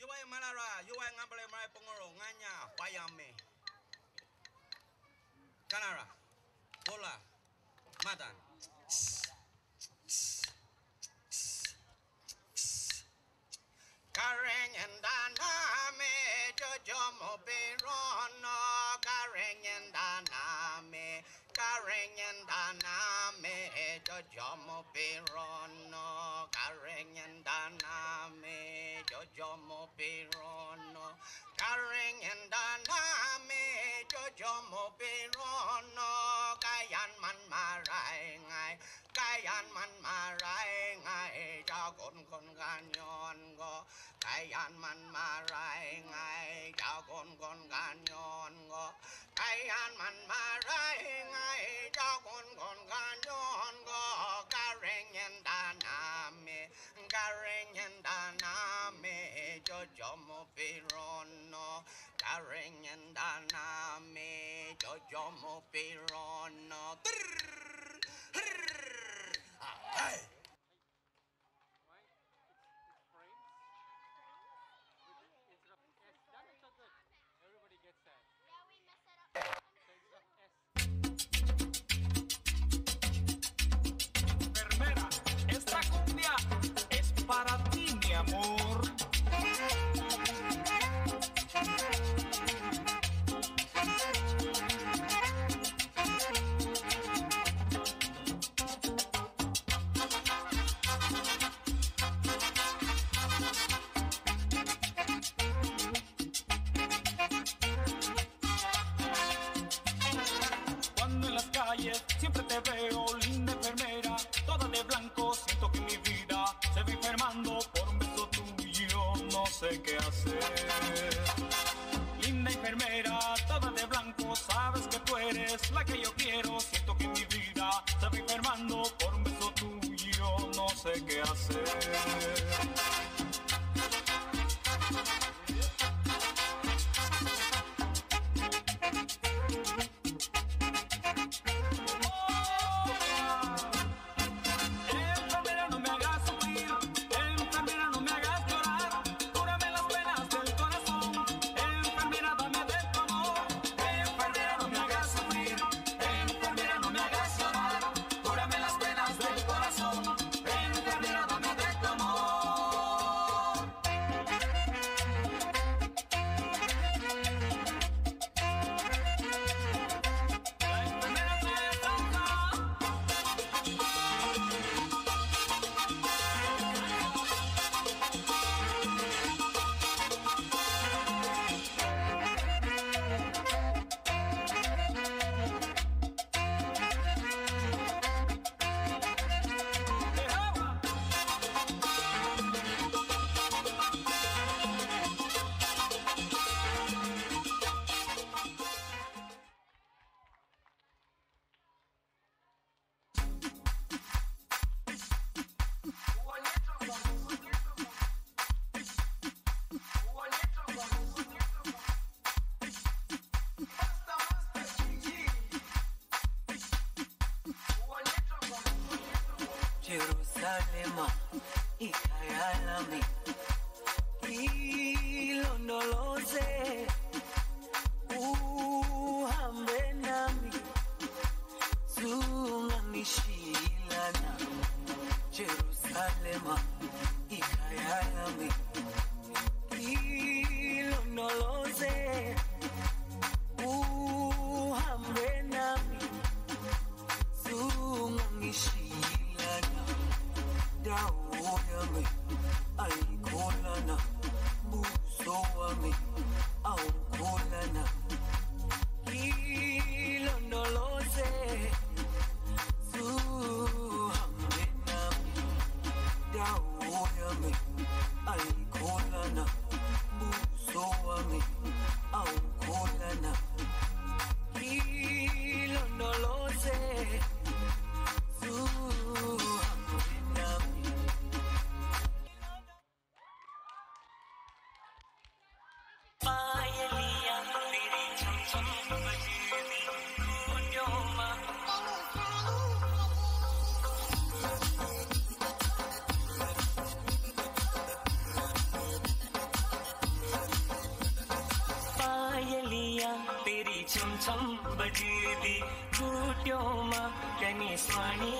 Yowai malara, yowai ngambale marai pongoro, nganya, payame. Kanara, bola, matan. Kareng and Daname, Jojo Mobirono, Kareng and Daname, Kareng and Daname, Jojo Mobirono, Kareng and Daname, jomo perono karing endana me, cho jomo perono kayan man marai ngai kayan man marai ngai cho con con gan go. Kayan man marai ngai cho con con gan yon go. Kayan man marai ngai cho con con gan yon go. Karing endana cho pirono Kareng nhân da name cho cho mo pirono ah, Hey! Sé qué hacer. Linda enfermera, Jerusalema ikayalami ilondoloze Swami.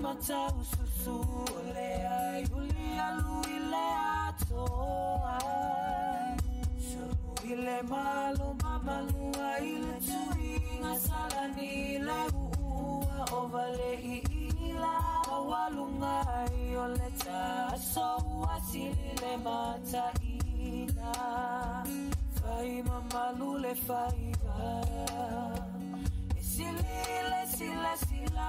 Amatau susule ay uli aluile atoa Suruile malo mamalu ile tuinga sala nile uua ovale iila Awalungai ole taso asilile mata ina Fai mamalule fai ba Silile sila sila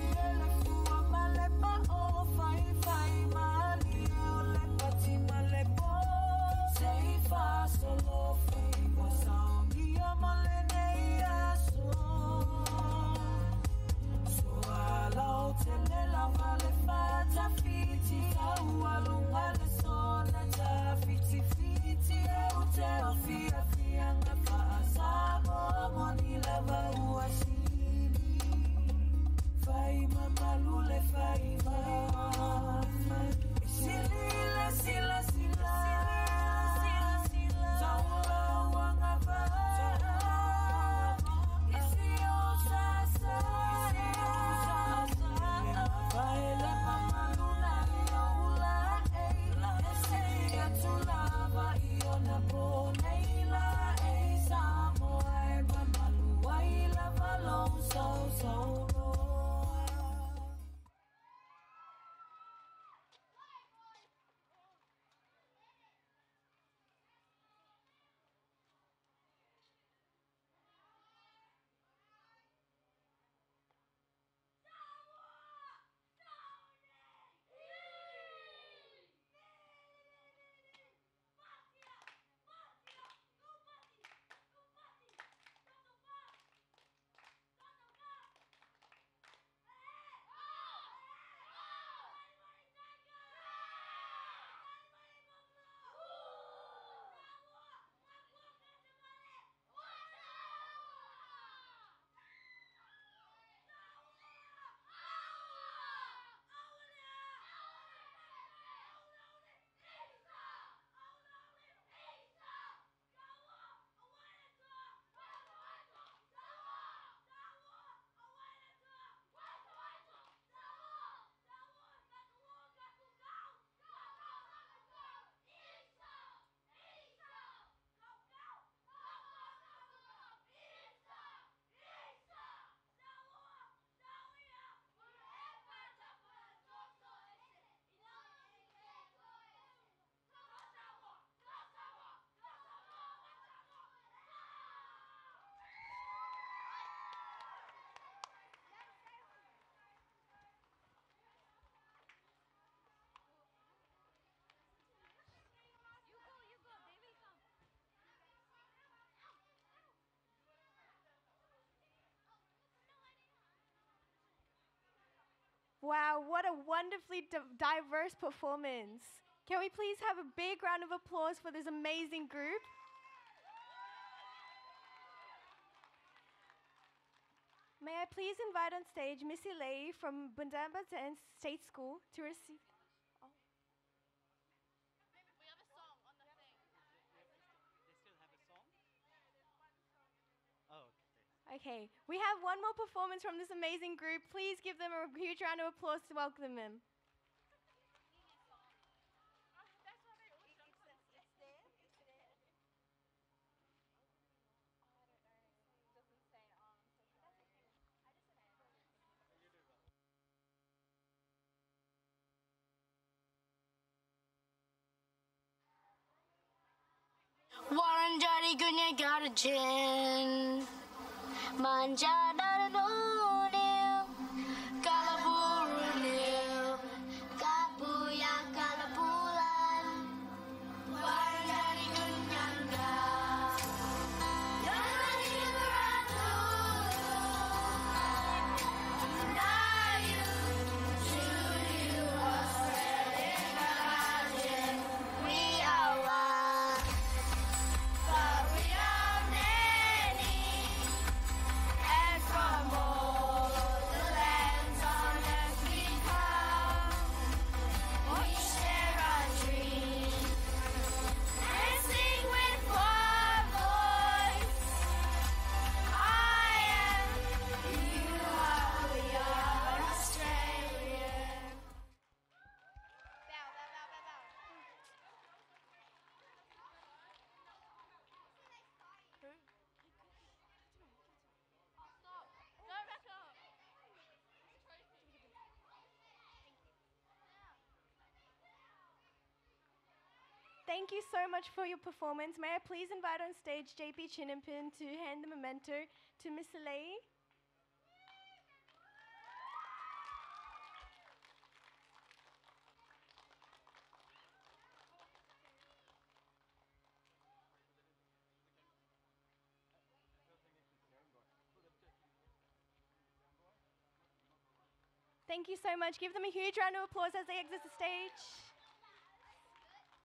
Wow, what a wonderfully di- diverse performance. Can we please have a big round of applause for this amazing group? May I please invite on stage Misilei from Bundambatan State School to receive. They still have a song? Oh, okay. We have one more performance from this amazing group. Please give them a huge round of applause to welcome them. Warren Jolly Gunya got a gin. Thank you so much for your performance. May I please invite on stage JP Chinimpin to hand the memento to Miss Lei? Thank you so much. Give them a huge round of applause as they exit the stage.